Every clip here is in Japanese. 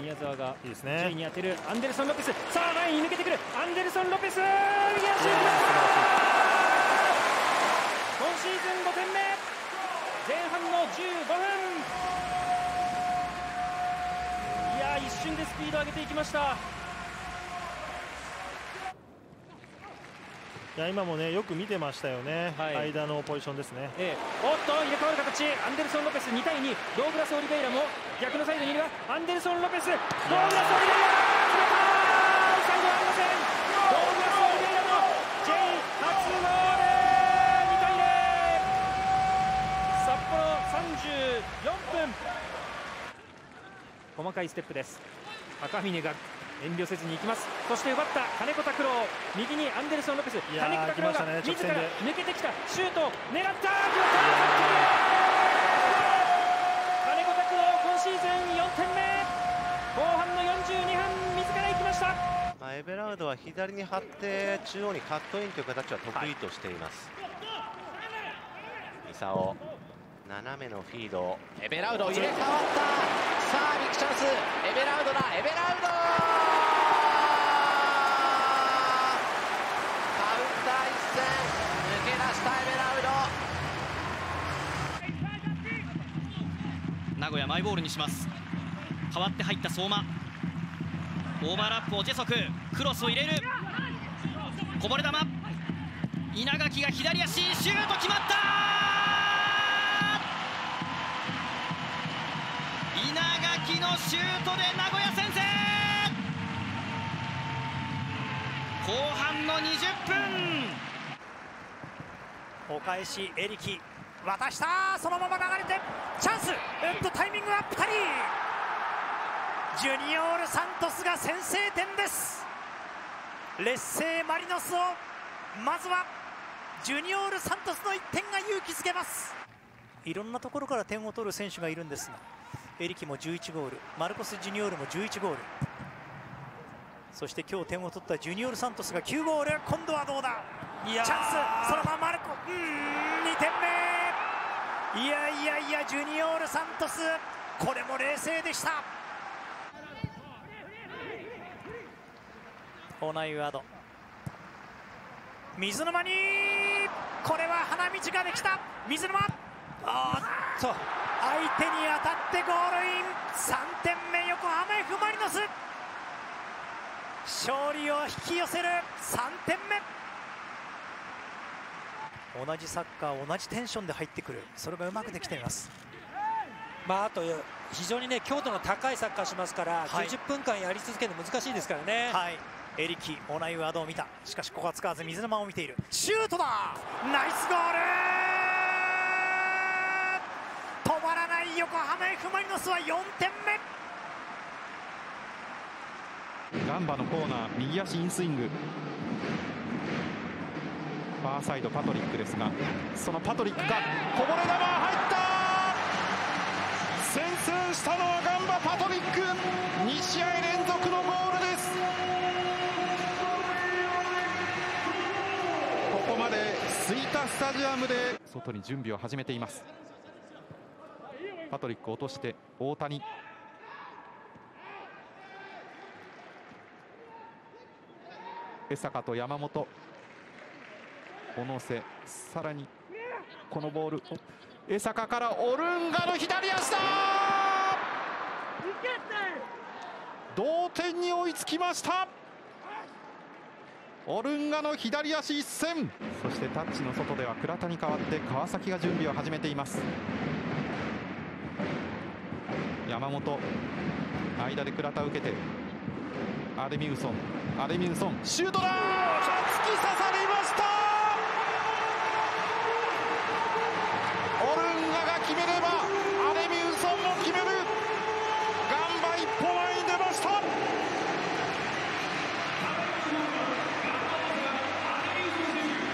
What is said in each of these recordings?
宮沢がいいです10位ねに当てるアンデルソン・ロペス。さあ前に抜けてくる。アンデルソン・ロペスいやシュート今シーズン5点目。前半の15分。いや一瞬でスピード上げていきましたいや今もねよく見てましたよね、はい。間のポジションですね。ええ、おっと入れ替わる形アンデルソン・ロペス2対2ドーグラス・オリベイラも逆のサイドにいるがアンデルソン・ロペスドーグラス・オリベイラ。決めた最後はありません。ドーグラス・オリベイラの J 初ゴール2対0札幌34分。細かいステップです。赤峰が遠慮せずに行きます。そして奪った金子拓郎。右にアンデルソン・ロペス。金子拓郎が来ましたね自ら抜けてきた。シュートを狙った決まった金子拓郎今シーズン4点目。後半の42分自ら行きました。まあ、エベラウドは左に張って中央にカットインという形は得意としています。ミサオ斜めのフィード。エベラウド入れ替わった。さあビッグチャンス。エベラウドだエベラウドカウンター一戦抜け出したエベラウド抜け出した、エメラルド。名古屋マイボールにします。代わって入った相馬。オーバーラップをジェソク。クロスを入れる。こぼれ球。稲垣が左足シュート決まった。稲垣のシュートで名古屋先制。後半の20分。お返しエリキ。渡した。そのまま流れて。チャンス。うんとタイミングはピタリジュニオール・サントスが先制点です。劣勢マリノスをまずはジュニオール・サントスの1点が勇気づけます。いろんなところから点を取る選手がいるんですがエリキも11ゴール。マルコス・ジュニオールも11ゴール。そして今日点を取ったジュニオール・サントスが9ゴール。今度はどうだ？チャンス。そのままマルコ。うーん2点目。いやいやいやジュニオール・サントス。これも冷静でした。オナイワード。水沼に。これは花道ができた。水沼。あーっと。相手に当たってゴールイン。3点目横浜 F・ マリノス勝利を引き寄せる3点目。同じサッカー同じテンションで入ってくる。それがうまくできています。まあ、あと非常にね強度の高いサッカーしますから、はい。90分間やり続けるの難しいですからね。はい。エリキオナイワードを見た。しかしここは使わず水沼を見ている。シュートだ！ナイスゴール！止まらない横浜 F・ マリノスは4点目ガンバのコーナー右足インスイング。ファーサイドパトリックですがそのパトリックがこぼれ球入った！先制したのはガンバパトリック。2試合連続のゴールです。ここまで吹田スタジアムで外に準備を始めています。パトリック落として大谷。江坂と山本。小野瀬さらにこのボール。江坂からオルンガの左足だ！同点に追いつきました！オルンガの左足一閃！そしてタッチの外では倉田に代わって川崎が準備を始めています。山本間で倉田受けてアデミウソン。アデミウソン。シュートだ突き刺さりました！オルンガが決めればアデミウソンも決める！ガンバ一歩前に出ました！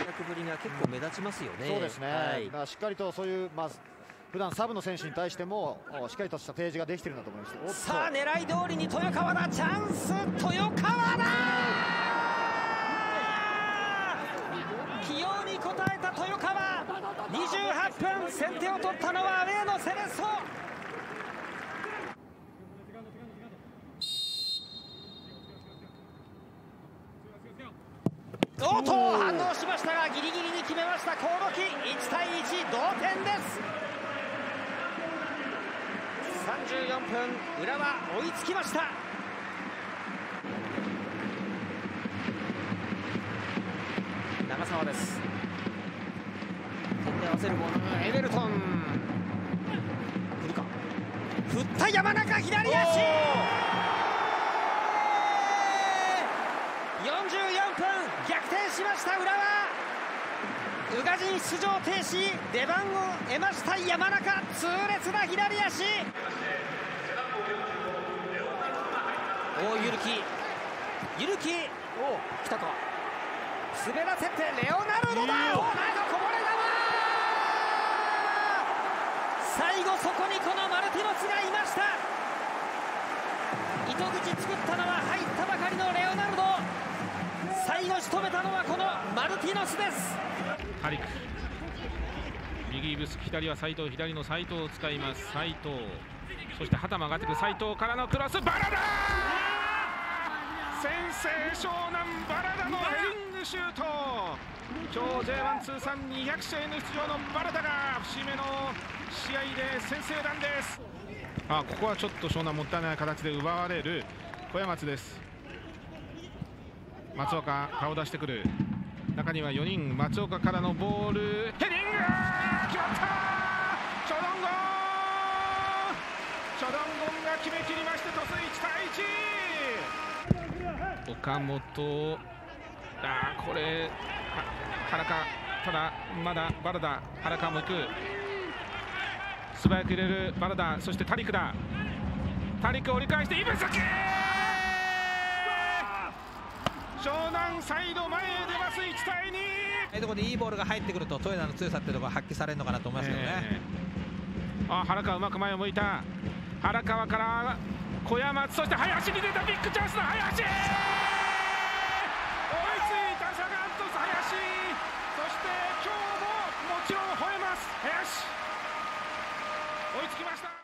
役ぶりが結構目立ちますよね。そうですね、はい。しっかりとそういう、まあ、普段サブの選手に対してもしっかりとした提示ができてるんだと思います。さあ狙い通りに豊川だ。チャンス豊川だ。起用に応えた豊川。28分先手を取ったのはアウェーのセレッソ。おっと反応しましたがギリギリに決めました。興梠1対1同点です。34分浦和追いつきました。長澤です。点で合わせるボール。エベルトン。振るか。振った山中左足。44分逆転しました浦和。宇賀神出場停止。出番を得ました山中。痛烈な左足。おゆるきゆるきお来たか。滑らせてレオナルドだ。おこぼれ球。最後そこにこのマルティノスがいました。糸口作ったのは入ったばかりのレオナルド。最後仕留めたのはこのマルティノスです。ハリク。右ブス左は斉藤左の斉藤を使います。斉藤。そして旗も上がってくる斉藤からのクロスバラダ先制湘南バラダのヘディングシュート。今日 J1 通算200試合の出場のバラダが節目の試合で先制弾です。あここはちょっと湘南もったいない形で奪われる。小山松です。松岡顔出してくる。中には4人松岡からのボール。ヘディング決まったチョドンゴンチョドンゴンが決めきりまして鳥栖1対1岡本。あーこれ原かただまだバラダ原川も行く。素早く入れるバラダそしてタリクだ。タリク折り返してイブスキ湘南サイド前へ出ます1対2ああいうところでいいボールが入ってくると豊田の強さっていうところが発揮されるのかなと思いますけどね、えー、あ原川うまく前を向いた。原川から小山そして林に出たビッグチャンスの林。追いついたサガン鳥栖林。そして今日ももちろん吠えます。林。追いつきました。